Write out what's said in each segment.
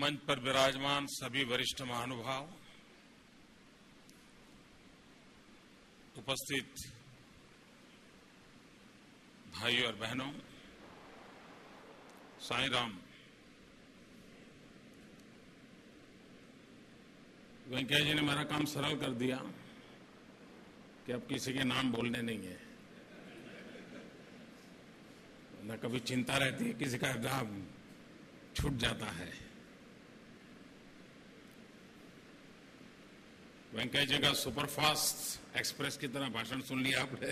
मंच पर विराजमान सभी वरिष्ठ महानुभाव उपस्थित भाइयों और बहनों साई राम वेंकैया जी ने मेरा काम सरल कर दिया कि अब किसी के नाम बोलने नहीं है। न कभी चिंता रहती है, किसी का नाम छूट जाता है। वेंकैया जी का सुपरफास्ट एक्सप्रेस की तरह भाषण सुन लिया आपने।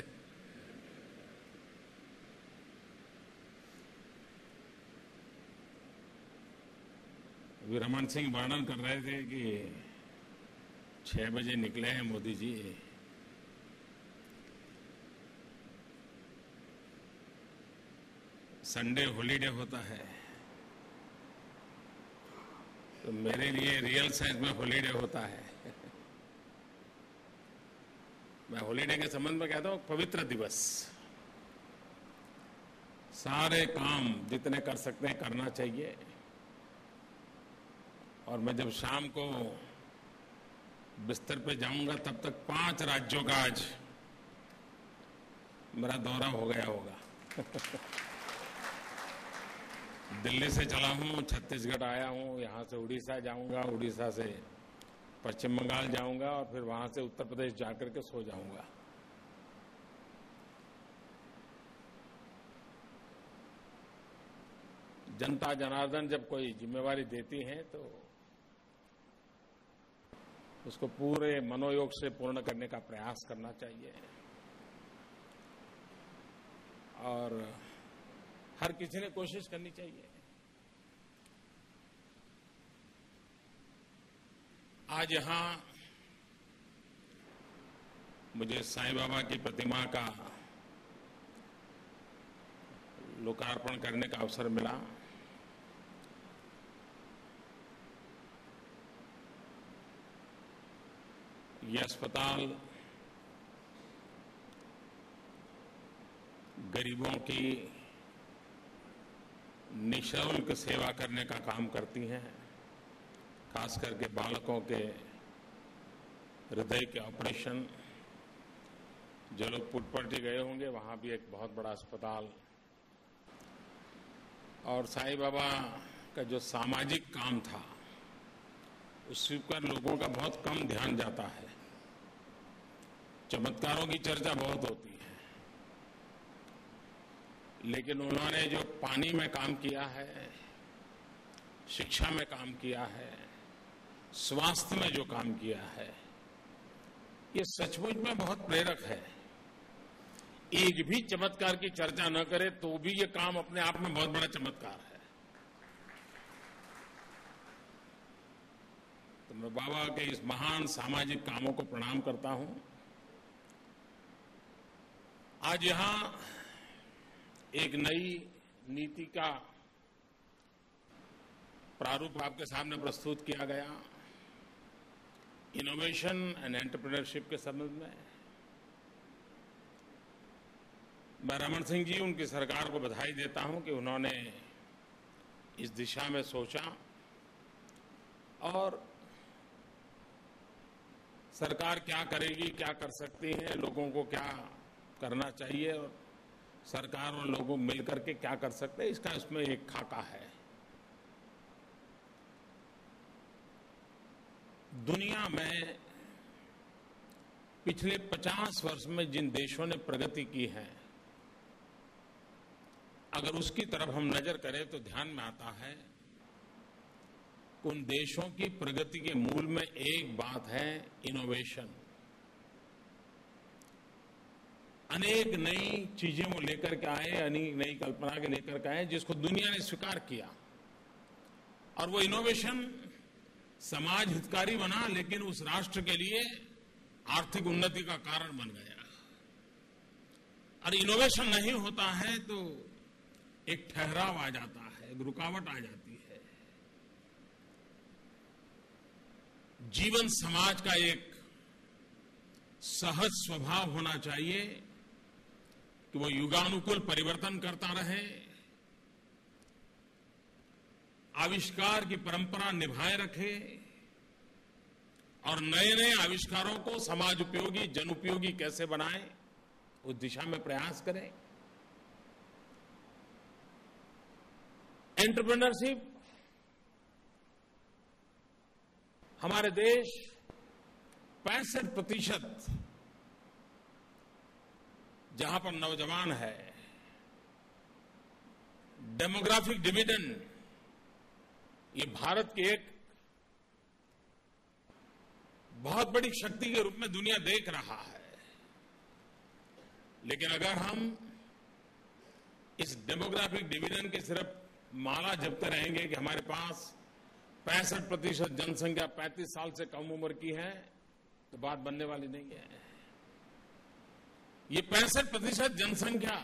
अभी रमन सिंह वर्णन कर रहे थे कि छह बजे निकले हैं मोदी जी। संडे हॉलीडे होता है। तो मेरे लिए रियल साइंस में हॉलीडे होता है। मैं हॉलीडे के संबंध में कहता हूँ, पवित्र दिवस। सारे काम जितने कर सकते हैं, करना चाहिए। और मैं जब शाम को बिस्तर पे जाऊँगा, तब तक पाँच राज्यों का आज मेरा दौरा हो गया होगा। दिल्ली से चला हूँ, छत्तीसगढ़ आया हूँ, यहाँ से उड़ीसा जाऊँगा, उड़ीसा से पश्चिम बंगाल जाऊँगा और फिर वहाँ से उत्तर प्रदेश जाकर के सो जाऊँगा। जनता जनार्दन जब कोई जिम्मेवारी देती है तो उसको पूरे मनोयोग से पूर्ण करने का प्रयास करना चाहिए। और हर किसी ने कोशिश करनी चाहिए। आज यहाँ मुझे साईं बाबा की प्रतिमा का लोकार्पण करने का अवसर मिला। ये अस्पताल गरीबों की निशुल्क सेवा करने का काम करती हैं। खास करके बालकों के हृदय के ऑपरेशन, जो लोग पुटपटी गए होंगे, वहाँ भी एक बहुत बड़ा अस्पताल। और साईं बाबा का जो सामाजिक काम था उस पर लोगों का बहुत कम ध्यान जाता है। चमत्कारों की चर्चा बहुत होती है। लेकिन उन्होंने जो पानी में काम किया है, शिक्षा में काम किया है स्वास्थ्य में जो काम किया है, ये सचमुच में बहुत प्रेरक है। एक भी चमत्कार की चर्चा न करे तो भी ये काम अपने आप में बहुत बड़ा चमत्कार है। तो मैं बाबा के इस महान सामाजिक कामों को प्रणाम करता हूँ। आज यहाँ एक नई नीति का प्रारूप आपके सामने प्रस्तुत किया गया। इनोवेशन एंड एंटरप्रेन्योरशिप के संबंध में। मैं रमन सिंह जी, उनकी सरकार को बधाई देता हूँ कि उन्होंने इस दिशा में सोचा और सरकार क्या करेगी, क्या कर सकती है, लोगों को क्या करना चाहिए और सरकार और लोगों मिलकर के क्या कर सकते हैं, इसका इसमें एक खाका है। दुनिया में पिछले 50 वर्ष में जिन देशों ने प्रगति की है, अगर उसकी तरफ़ हम नज़र करें तो ध्यान में आता है, उन देशों की प्रगति के मूल में एक बात है इनोवेशन अनेक नई चीज़ें वो लेकर के आए, अनेक नई कल्पना के लेकर के आए, जिसको दुनिया ने स्वीकार किया। और वो इनोवेशन समाज हितकारी बना, लेकिन उस राष्ट्र के लिए आर्थिक उन्नति का कारण बन गया। और इनोवेशन नहीं होता है तो एक ठहराव आ जाता है, एक रुकावट आ जाती है। जीवन समाज का एक सहज स्वभाव होना चाहिए कि वो युगानुकूल परिवर्तन करता रहे आविष्कार की परंपरा निभाए रखे और नए नए आविष्कारों को समाज उपयोगी, जन उपयोगी कैसे बनाए, उस दिशा में प्रयास करें। एंटरप्रेन्योरशिप हमारे देश पैंसठ प्रतिशत जहाँ पर नौजवान है डेमोग्राफिक डिविडेंड ये भारत की एक बहुत बड़ी शक्ति के रूप में दुनिया देख रहा है। लेकिन अगर हम इस डेमोग्राफिक डिविजन की सिर्फ़ माला जपते रहेंगे कि हमारे पास पैंसठ प्रतिशत जनसंख्या पैंतीस साल से कम उम्र की है तो बात बनने वाली नहीं है। ये पैंसठ प्रतिशत जनसंख्या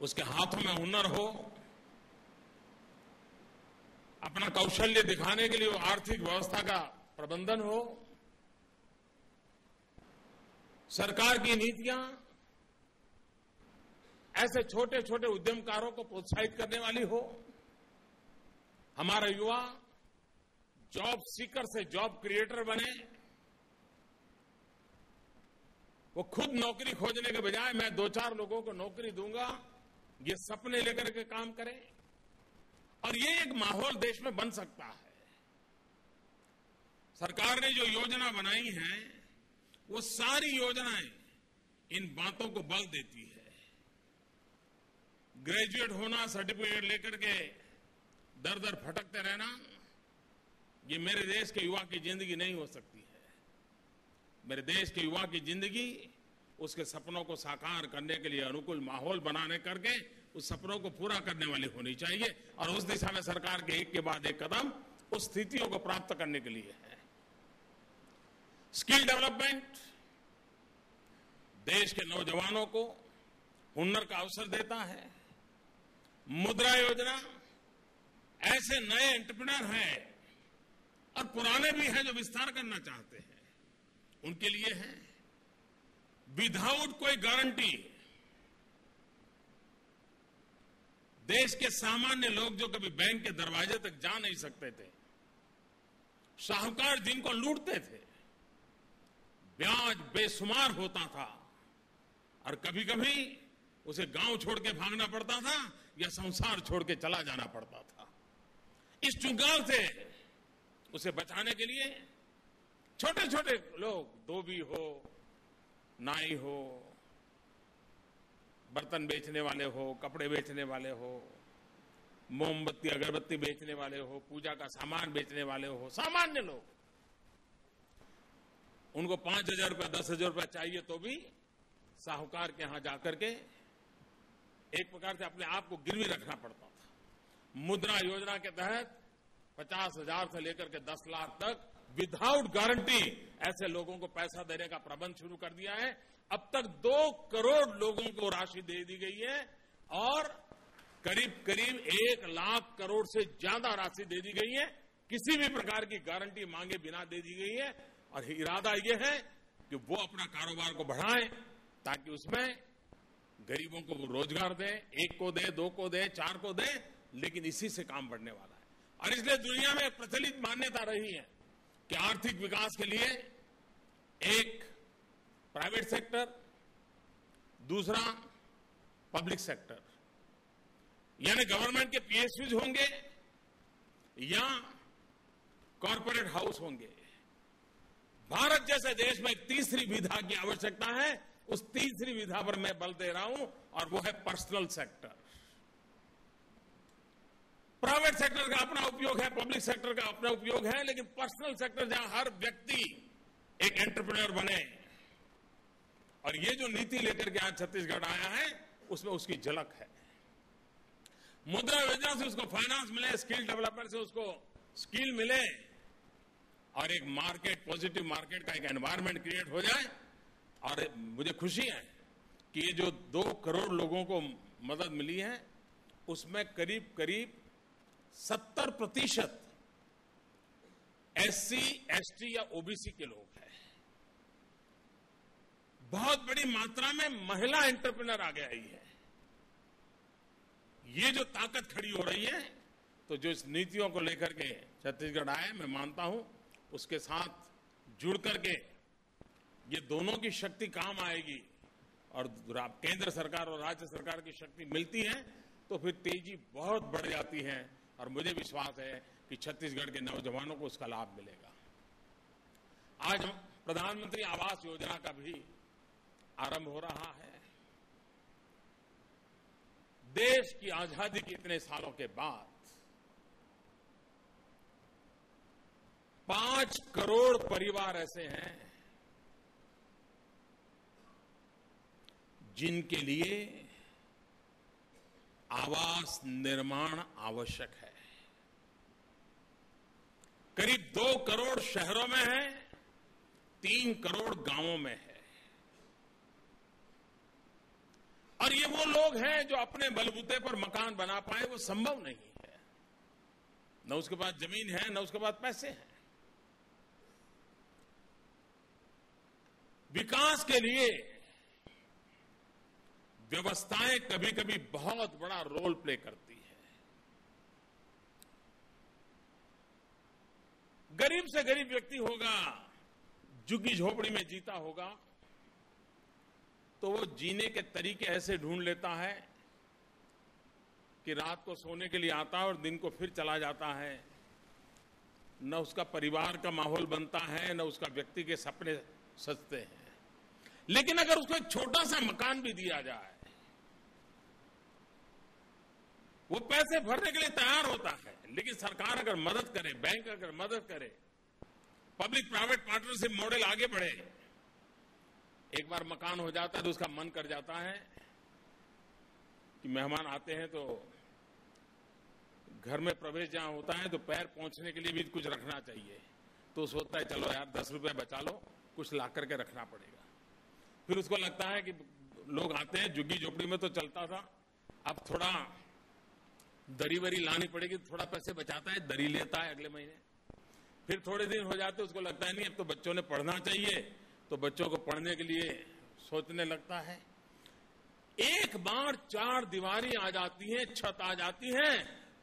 उसके हाथों में हुनर हो अपना कौशल्य दिखाने के लिए वो आर्थिक व्यवस्था का प्रबंधन हो, सरकार की नीतियाँ, ऐसे छोटे छोटे उद्यमकारों को प्रोत्साहित करने वाली हो, हमारा युवा जॉब सीकर से जॉब क्रिएटर बने, वो खुद नौकरी खोजने के बजाय मैं दो चार लोगों को नौकरी दूँगा, ये सपने लेकर के काम करें। और ये एक माहौल देश में बन सकता है। सरकार ने जो योजना बनाई है, वो सारी योजनाएँ इन बातों को बल देती है। ग्रेजुएट होना, सर्टिफिकेट लेकर के दर दर भटकते रहना, ये मेरे देश के युवा की ज़िंदगी नहीं हो सकती है। मेरे देश के युवा की ज़िंदगी, उसके सपनों को साकार करने के लिए अनुकूल माहौल बनाने करके उस सपनों को पूरा करने वाली होनी चाहिए और उस दिशा में सरकार के एक के बाद एक कदम उस स्थितियों को प्राप्त करने के लिए है। स्किल डेवलपमेंट, देश के नौजवानों को हुनर का अवसर देता है। मुद्रा योजना, ऐसे नए एंटरप्रेन्योर हैं और पुराने भी हैं जो विस्तार करना चाहते हैं। उनके लिए है। विदाउट कोई गारंटी देश के सामान्य लोग जो कभी बैंक के दरवाजे तक जा नहीं सकते थे साहूकार जिनको लूटते थे, ब्याज बेसुमार होता था। और कभी कभी उसे गाँव छोड़ के भागना पड़ता था या संसार छोड़ के चला जाना पड़ता था। इस चुंगाल से उसे बचाने के लिए छोटे छोटे लोग, धोबी हो, नाई हो बर्तन बेचने वाले हो, कपड़े बेचने वाले हो, मोमबत्ती, अगरबत्ती बेचने वाले हो, पूजा का सामान बेचने वाले हो, सामान्य लोग। उनको पाँच हज़ार रुपया, दस हज़ार रुपया चाहिए तो भी साहूकार के यहाँ जाकर के एक प्रकार से अपने आप को गिरवी रखना पड़ता था। मुद्रा योजना के तहत पचास हज़ार से लेकर के दस लाख तक विदाउट गारंटी ऐसे लोगों को पैसा देने का प्रबंध शुरू कर दिया है। अब तक दो करोड़ लोगों को राशि दे दी गई है और करीब करीब एक लाख करोड़ से ज़्यादा राशि दे दी गई है। किसी भी प्रकार की गारंटी मांगे बिना दे दी गई है। और इरादा यह है कि वो अपना कारोबार को बढ़ाएँ ताकि उसमें गरीबों को रोज़गार दें, एक को दें, दो को दें, चार को दें, लेकिन इसी से काम बढ़ने वाला है। और इसलिए दुनिया में प्रचलित मान्यता रही है कि आर्थिक विकास के लिए एक प्राइवेट सेक्टर, दूसरा पब्लिक सेक्टर। यानी गवर्नमेंट के पीएसयूज होंगे या कॉरपोरेट हाउस होंगे। भारत जैसे देश में एक तीसरी विधा की आवश्यकता है, उस तीसरी विधा पर मैं बल दे रहा हूँ, और वो है पर्सनल सेक्टर। प्राइवेट सेक्टर का अपना उपयोग है, पब्लिक सेक्टर का अपना उपयोग है, लेकिन पर्सनल सेक्टर जहाँ हर व्यक्ति एक एंटरप्रेन्योर बने और ये जो नीति लेकर के आज छत्तीसगढ़ आया है, उसमें उसकी झलक है। मुद्रा योजना से उसको फाइनेंस मिले स्किल डेवलपमेंट से उसको स्किल मिले, और एक मार्केट पॉजिटिव मार्केट का एक एनवायरमेंट क्रिएट हो जाए, और मुझे खुशी है कि ये जो दो करोड़ लोगों को मदद मिली है, उसमें करीब करीब सत्तर प्रतिशत एससी एसटी या ओबीसी के लोग बहुत बड़ी मात्रा में महिला एंटरप्रेनर आगे आई है। ये जो ताकत खड़ी हो रही है तो जो इस नीतियों को लेकर के छत्तीसगढ़ आए, मैं मानता हूँ, उसके साथ जुड़ करके ये दोनों की शक्ति काम आएगी और केंद्र सरकार और राज्य सरकार की शक्ति मिलती है तो फिर तेज़ी बहुत बढ़ जाती है और मुझे विश्वास है कि छत्तीसगढ़ के नौजवानों को उसका लाभ मिलेगा। आज प्रधानमंत्री आवास योजना का भी आरंभ हो रहा है। देश की आज़ादी के इतने सालों के बाद पाँच करोड़ परिवार ऐसे हैं जिनके लिए आवास निर्माण आवश्यक है। करीब दो करोड़ शहरों में है, तीन करोड़ गाँवों में है। और ये वो लोग हैं जो अपने बलबूते पर मकान बना पाए, वो संभव नहीं है। न उसके पास ज़मीन है, न उसके पास पैसे हैं। विकास के लिए व्यवस्थाएँ कभी कभी बहुत बड़ा रोल प्ले करती है। गरीब से गरीब व्यक्ति होगा, झुग्गी झोपड़ी में जीता होगा तो वो जीने के तरीके ऐसे ढूंढ लेता है कि रात को सोने के लिए आता है और दिन को फिर चला जाता है। न उसका परिवार का माहौल बनता है, न उसका व्यक्ति के सपने सजते हैं। लेकिन अगर उसको एक छोटा सा मकान भी दिया जाए, वो पैसे भरने के लिए तैयार होता है, लेकिन सरकार अगर मदद करे, बैंक अगर मदद करे पब्लिक प्राइवेट पार्टनरशिप मॉडल आगे बढ़े एक बार मकान हो जाता है तो उसका मन कर जाता है कि मेहमान आते हैं तो घर में प्रवेश जहाँ होता है तो पैर पहुँचने के लिए भी कुछ रखना चाहिए। तो सोचता है, चलो यार, दस रुपए बचा लो, कुछ ला करके रखना पड़ेगा। फिर उसको लगता है कि लोग आते हैं, झुग्गी झोपड़ी में तो चलता था। अब थोड़ा दरी वरी लानी पड़ेगी, थोड़ा पैसे बचाता है, दरी लेता है अगले महीने। फिर थोड़े दिन हो जाते, उसको लगता है, नहीं, अब तो बच्चों ने पढ़ना चाहिए तो बच्चों को पढ़ने के लिए सोचने लगता है। एक बार चार दीवारी आ जाती है, छत आ जाती है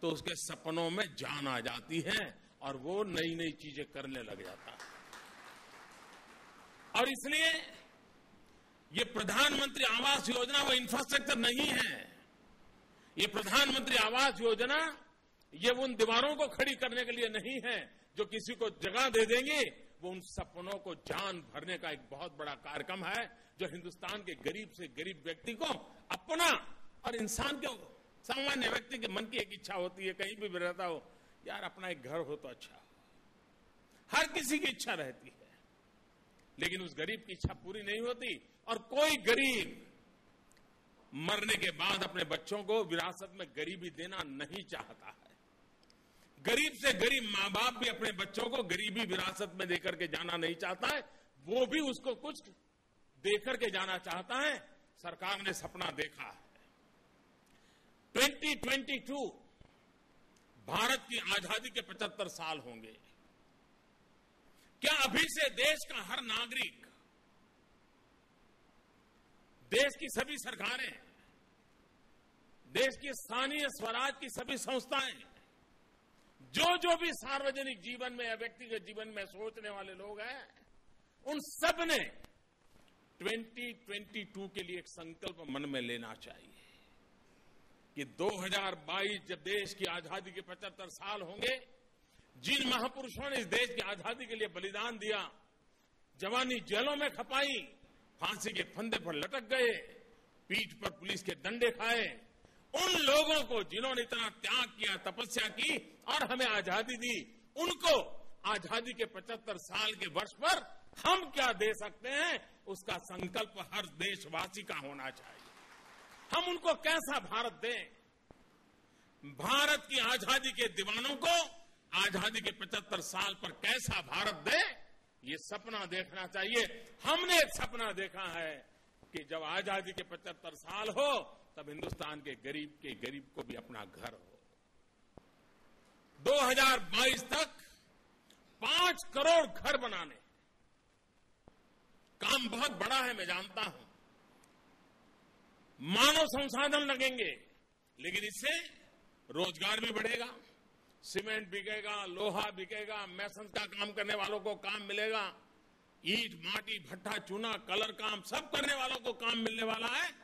तो उसके सपनों में जान आ जाती है और वो नई नई चीज़ें करने लग जाता है। और इसलिए ये प्रधानमंत्री आवास योजना वो इंफ्रास्ट्रक्चर नहीं है। ये प्रधानमंत्री आवास योजना ये उन दीवारों को खड़ी करने के लिए नहीं है, जो किसी को जगह दे देंगे वो उन सपनों को जान भरने का एक बहुत बड़ा कार्यक्रम है, जो हिंदुस्तान के गरीब से गरीब व्यक्ति को अपना और इंसान के सामान्य व्यक्ति के मन की एक इच्छा होती है, कहीं भी रहता हो, यार अपना एक घर हो तो अच्छा। हो हर किसी की इच्छा रहती है, लेकिन उस गरीब की इच्छा पूरी नहीं होती, और कोई गरीब मरने के बाद अपने बच्चों को विरासत में गरीबी देना नहीं चाहता है। गरीब से गरीब माँ बाप भी अपने बच्चों को गरीबी विरासत में देकर के जाना नहीं चाहता है, वो भी उसको कुछ देकर के जाना चाहता है, सरकार ने सपना देखा है। 2022 भारत की आज़ादी के 75 साल होंगे। क्या अभी से देश का हर नागरिक, देश की सभी सरकारें, देश की स्थानीय स्वराज की सभी संस्थाएँ जो जो भी सार्वजनिक जीवन में या व्यक्तिगत जीवन में सोचने वाले लोग हैं, उन सबने 2022 के लिए एक संकल्प मन में लेना चाहिए कि 2022 जब देश की आज़ादी के 75 साल होंगे, जिन महापुरुषों ने इस देश की आज़ादी के लिए बलिदान दिया, जवानी जेलों में खपाई, फांसी के फंदे पर लटक गए, पीठ पर पुलिस के डंडे खाए उन लोगों को जिन्होंने इतना त्याग किया, तपस्या की और हमें आज़ादी दी, उनको आज़ादी के 75 साल के वर्ष पर हम क्या दे सकते हैं? उसका संकल्प हर देशवासी का होना चाहिए। हम उनको कैसा भारत दें? भारत की आज़ादी के दीवानों को आज़ादी के 75 साल पर कैसा भारत दें? ये सपना देखना चाहिए। हमने एक सपना देखा है कि जब आज़ादी के 75 साल हो तब हिंदुस्तान के गरीब के गरीब को भी अपना घर हो। 2022 तक पाँच करोड़ घर बनाने। काम बहुत बड़ा है, मैं जानता हूँ। मानव संसाधन लगेंगे, लेकिन इससे रोज़गार भी बढ़ेगा, सीमेंट बिकेगा, लोहा बिकेगा मैसन का काम करने वालों को काम मिलेगा, ईट, माटी भट्टा चूना, कलर काम सब करने वालों को काम मिलने वाला है।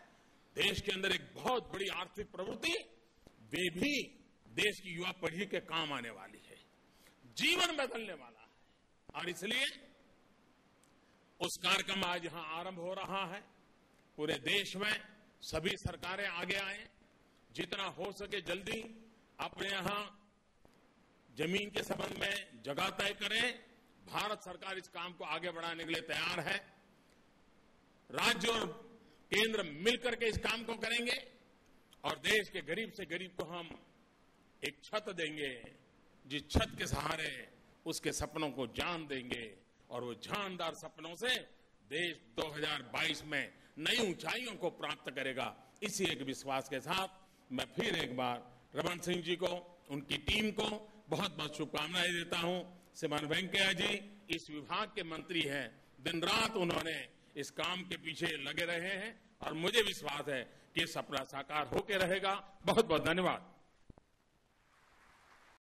देश के अंदर एक बहुत बड़ी आर्थिक प्रवृत्ति, वे भी देश की युवा पीढ़ी के काम आने वाली है। जीवन बदलने वाला है। और इसलिए उस कार्यक्रम आज यहाँ आरंभ हो रहा है। पूरे देश में सभी सरकारें आगे आए। जितना हो सके जल्दी अपने यहाँ ज़मीन के संबंध में जगह तय करें। भारत सरकार इस काम को आगे बढ़ाने के लिए तैयार है। राज्य और केंद्र मिलकर के इस काम को करेंगे और देश के गरीब से गरीब को हम एक छत देंगे, जिस छत के सहारे उसके सपनों को जान देंगे और वो जानदार सपनों से देश 2022 में नई ऊंचाइयों को प्राप्त करेगा। इसी एक विश्वास के साथ मैं फिर एक बार रमन सिंह जी को, उनकी टीम को बहुत बहुत शुभकामनाएँ देता हूँ। श्रीमान वेंकैया जी, इस विभाग के मंत्री हैं। दिन रात उन्होंने इस काम के पीछे लगे रहे हैं और मुझे विश्वास है कि सपना साकार होके रहेगा। बहुत बहुत धन्यवाद।